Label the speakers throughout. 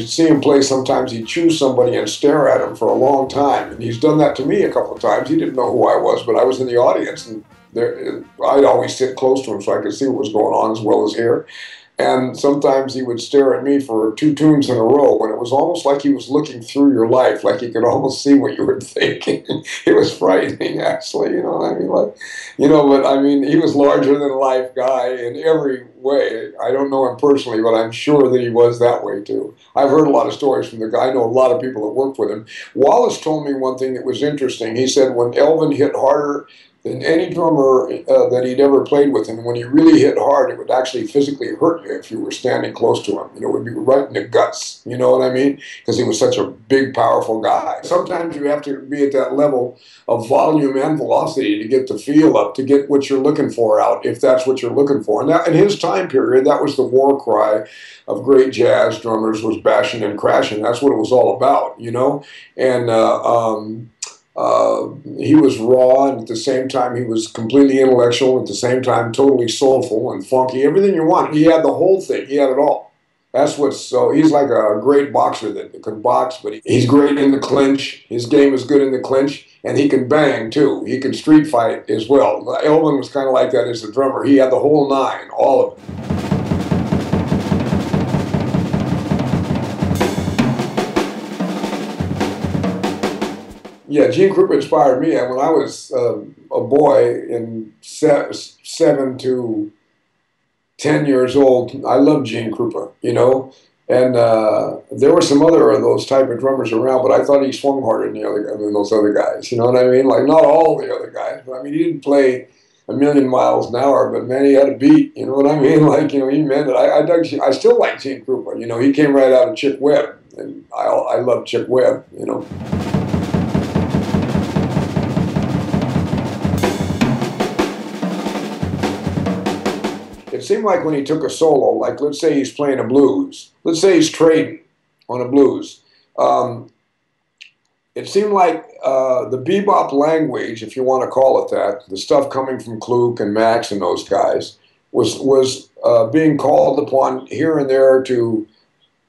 Speaker 1: you see him play, sometimes he'd choose somebody and stare at him for a long time. And he's done that to me a couple of times. He didn't know who I was, but I was in the audience, and there, I'd always sit close to him so I could see what was going on as well as hear. And sometimes he would stare at me for two tunes in a row, and it was almost like he was looking through your life, like he could almost see what you were thinking. it was frightening, actually. You know I mean? Like, you know, but I mean, he was larger than life guy in every way. I don't know him personally, but I'm sure that he was that way too. I've heard a lot of stories from the guy. I know a lot of people that worked with him. Wallace told me one thing that was interesting. He said when Elvin hit harder than any drummer uh, that he'd ever played with. And when he really hit hard, it would actually physically hurt you if you were standing close to him. You know, it would be right in the guts. You know what I mean? Because he was such a big, powerful guy. Sometimes you have to be at that level of volume and velocity to get the feel up, to get what you're looking for out, if that's what you're looking for. And that, in his time period, that was the war cry of great jazz drummers was bashing and crashing. That's what it was all about, you know? And, uh, um, uh, he was raw, and at the same time, he was completely intellectual. At the same time, totally soulful and funky. Everything you want. He had the whole thing. He had it all. That's what's so. He's like a great boxer that can box, but he's great in the clinch. His game is good in the clinch, and he can bang too. He can street fight as well. Elvin was kind of like that as a drummer. He had the whole nine, all of it. Yeah, Gene Krupa inspired me. And when I was uh, a boy in se- seven to ten years old, I loved Gene Krupa, you know. And uh, there were some other of those type of drummers around, but I thought he swung harder than the other than those other guys. You know what I mean? Like not all the other guys, but I mean he didn't play a million miles an hour, but man, he had a beat. You know what I mean? Like you know, he meant it. I, I dug. I still like Gene Krupa. You know, he came right out of Chick Webb, and I I love Chick Webb. You know. It seemed like when he took a solo, like let's say he's playing a blues, let's say he's trading on a blues, um, it seemed like uh, the bebop language, if you want to call it that, the stuff coming from Klook and Max and those guys, was was uh, being called upon here and there to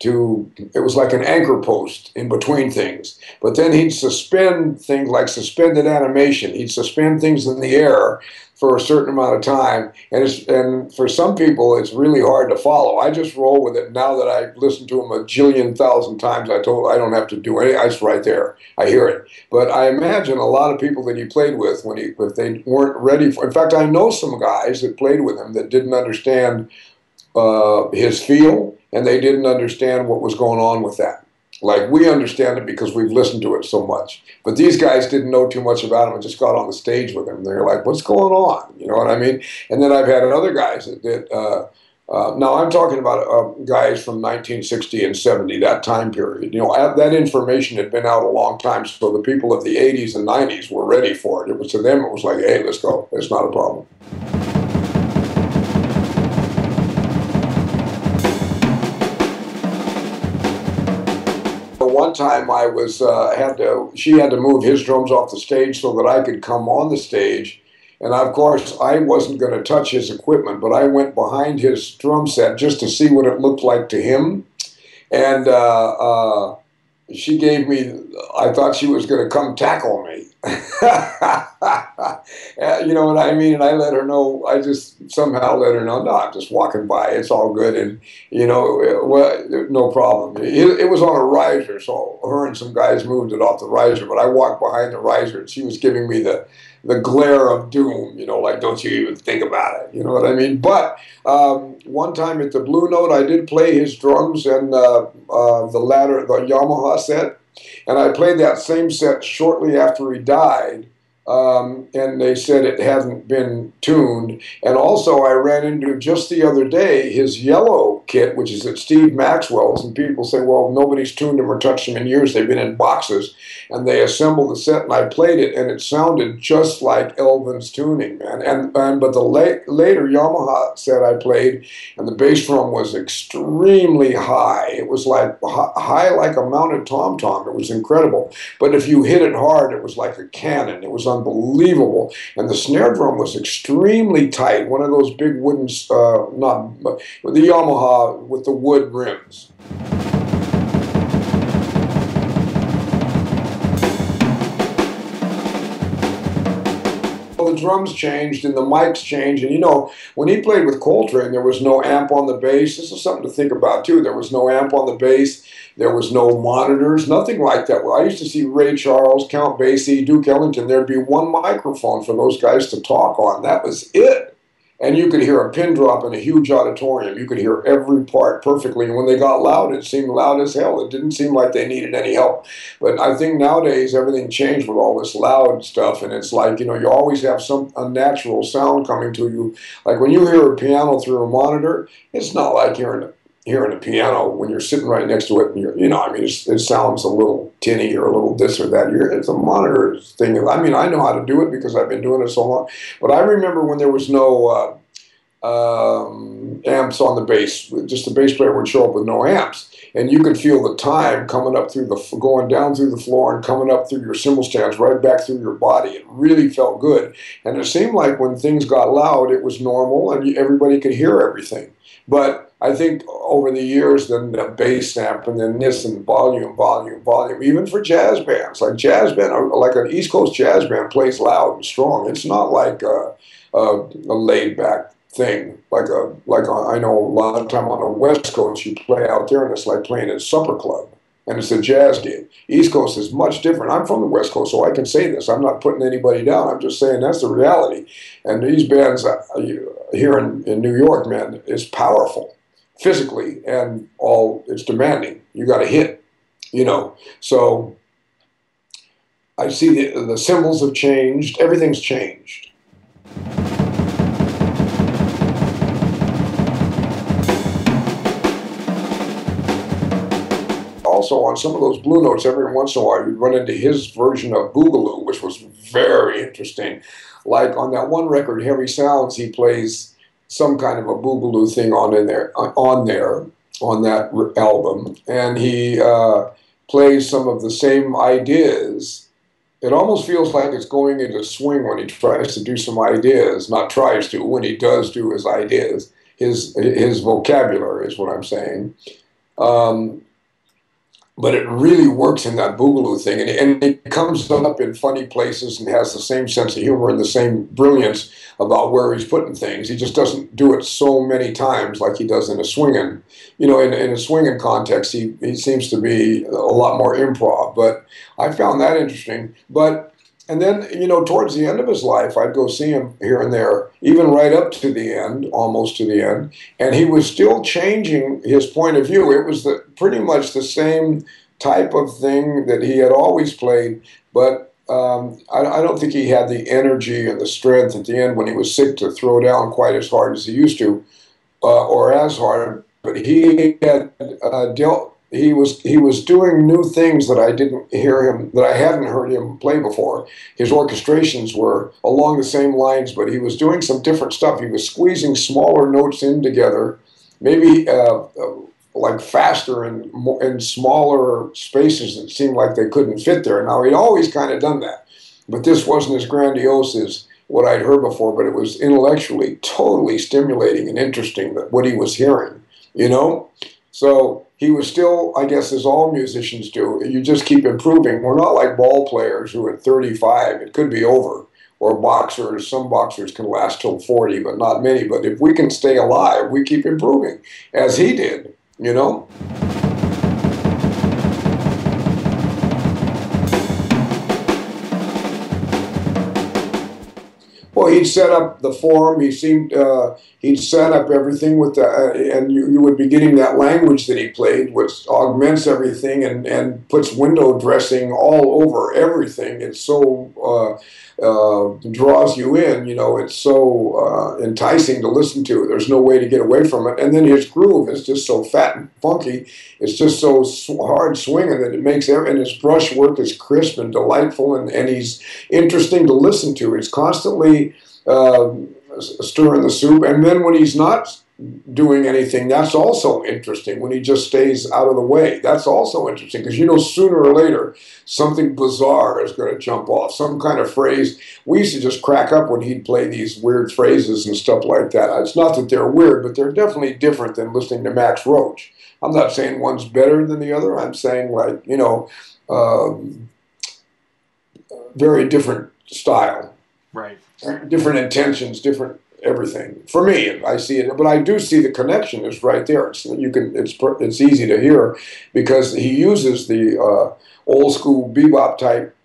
Speaker 1: to it was like an anchor post in between things. But then he'd suspend things like suspended animation. He'd suspend things in the air for a certain amount of time, and it's, and for some people it's really hard to follow. I just roll with it now that I've listened to him a jillion thousand times. I told I don't have to do any. It's right there. I hear it. But I imagine a lot of people that he played with when he if they weren't ready for. In fact, I know some guys that played with him that didn't understand uh, his feel and they didn't understand what was going on with that. Like we understand it because we've listened to it so much. But these guys didn't know too much about him and just got on the stage with him. They're like, what's going on? You know what I mean? And then I've had other guys that, that uh, uh, now I'm talking about uh, guys from 1960 and 70, that time period. You know, that information had been out a long time, so the people of the 80s and 90s were ready for it. It was to them, it was like, hey, let's go. It's not a problem. One time I was uh, had to she had to move his drums off the stage so that I could come on the stage, and of course I wasn't going to touch his equipment, but I went behind his drum set just to see what it looked like to him, and uh, uh, she gave me. I thought she was going to come tackle me. you know what I mean? And I let her know. I just somehow let her know. No, I'm just walking by. It's all good, and you know, well, no problem. It, it, was on a riser, so her and some guys moved it off the riser. But I walked behind the riser, and she was giving me the the glare of doom. You know, like don't you even think about it. You know what I mean? But um, one time at the Blue Note, I did play his drums and uh, uh, the ladder, the Yamaha set and I played that same set shortly after he died um, and they said it hadn't been tuned. And also, I ran into just the other day his yellow kit, which is at Steve Maxwell's, and people say, well, nobody's tuned them or touched them in years. They've been in boxes. And they assembled the set, and I played it, and it sounded just like Elvin's tuning, man. And, and but the late, later Yamaha set I played, and the bass drum was extremely high. It was like high like a mounted tom tom. It was incredible. But if you hit it hard, it was like a cannon. It was unbelievable. And the snare drum was extremely tight, one of those big wooden, uh, not the Yamaha with the wood rims. the drums changed and the mics changed. And you know, when he played with Coltrane, there was no amp on the bass. This is something to think about too. There was no amp on the bass. There was no monitors, nothing like that. I used to see Ray Charles, Count Basie, Duke Ellington. There'd be one microphone for those guys to talk on. That was it. And you could hear a pin drop in a huge auditorium. You could hear every part perfectly. And when they got loud, it seemed loud as hell. It didn't seem like they needed any help. But I think nowadays everything changed with all this loud stuff. And it's like, you know, you always have some unnatural sound coming to you. Like when you hear a piano through a monitor, it's not like hearing hearing a piano when you're sitting right next to it, and you're, you know, I mean, it sounds a little tinny or a little this or that. You're, it's a monitor thing. I mean, I know how to do it because I've been doing it so long. But I remember when there was no uh, um, amps on the bass, just the bass player would show up with no amps. And you could feel the time coming up through the, going down through the floor and coming up through your cymbal stands right back through your body. It really felt good. And it seemed like when things got loud, it was normal and everybody could hear everything. But I think over the years, then the bass amp and then this and volume, volume, volume, even for jazz bands, like jazz band, uh, like an East Coast jazz band plays loud and strong. It's not like a, a, a laid back thing. Like a like a, I know a lot of time on the West Coast, you play out there and it's like playing at a supper club and it's a jazz gig. East Coast is much different. I'm from the West Coast, so I can say this. I'm not putting anybody down. I'm just saying that's the reality. And these bands uh, here in, in New York, man, is powerful physically and all. It's demanding. You got to hit, you know. So I see the, the cymbals have changed. Everything's changed. Also on some of those blue notes, every once in a while, you'd run into his version of Boogaloo, which was very interesting. Like on that one record, Heavy Sounds, he plays some kind of a Boogaloo thing on in there, on there, on that album, and he uh, plays some of the same ideas. It almost feels like it's going into swing when he tries to do some ideas. Not tries to, when he does do his ideas. His his vocabulary is what I'm saying. Um, but it really works in that boogaloo thing, and, and it comes up in funny places and has the same sense of humor and the same brilliance about where he's putting things. He just doesn't do it so many times like he does in a swinging. You know, in, in a swinging context, he, he seems to be a lot more improv. But I found that interesting. But and then, you know, towards the end of his life, I'd go see him here and there, even right up to the end, almost to the end, and he was still changing his point of view. It was the, pretty much the same type of thing that he had always played, but um, I, I, don't think he had the energy and the strength at the end when he was sick to throw down quite as hard as he used to, uh, or as hard. But he had uh, dealt he was he was doing new things that I didn't hear him that I hadn't heard him play before. His orchestrations were along the same lines, but he was doing some different stuff. He was squeezing smaller notes in together, maybe uh, uh, like faster and in smaller spaces that seemed like they couldn't fit there. Now he'd always kind of done that, but this wasn't as grandiose as what I'd heard before. But it was intellectually totally stimulating and interesting what he was hearing, you know. So he was still, I guess, as all musicians do, you just keep improving. We're not like ball players who at 35, it could be over, or boxers. Some boxers can last till 40, but not many. But if we can stay alive, we keep improving, as he did, you know? Well, he'd set up the forum. He seemed uh, he'd set up everything with the, uh, and you, you would be getting that language that he played, which augments everything and, and puts window dressing all over everything. It's so uh, uh, draws you in. You know, it's so uh, enticing to listen to. There's no way to get away from it. And then his groove is just so fat and funky. It's just so hard swinging that it makes every, and his brush work is crisp and delightful, and, and he's interesting to listen to. He's constantly uh, stirring the soup, and then when he's not doing anything, that's also interesting. When he just stays out of the way, that's also interesting because you know sooner or later something bizarre is going to jump off, some kind of phrase. We used to just crack up when he'd play these weird phrases and stuff like that. It's not that they're weird, but they're definitely different than listening to Max Roach. I'm not saying one's better than the other. I'm saying like you know, um, very different style.
Speaker 2: Right.
Speaker 1: different intentions, different everything. For me, I see it, but I do see the connection is right there. It's you can it's it's easy to hear because he uses the uh, old school bebop type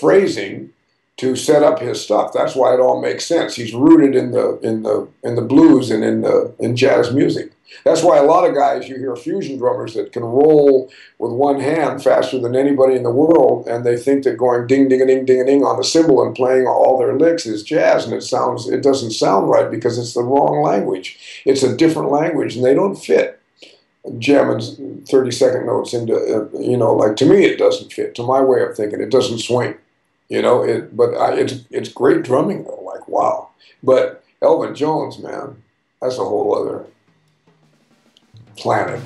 Speaker 1: phrasing to set up his stuff. That's why it all makes sense. He's rooted in the in the in the blues and in the in jazz music. That's why a lot of guys you hear fusion drummers that can roll with one hand faster than anybody in the world, and they think that going ding ding a ding ding a ding on the cymbal and playing all their licks is jazz, and it sounds it doesn't sound right because it's the wrong language. It's a different language, and they don't fit jamming 30 second notes into uh, you know like to me it doesn't fit to my way of thinking it doesn't swing you know it but I, it's it's great drumming though like wow. But elvin jones man that's a whole other planet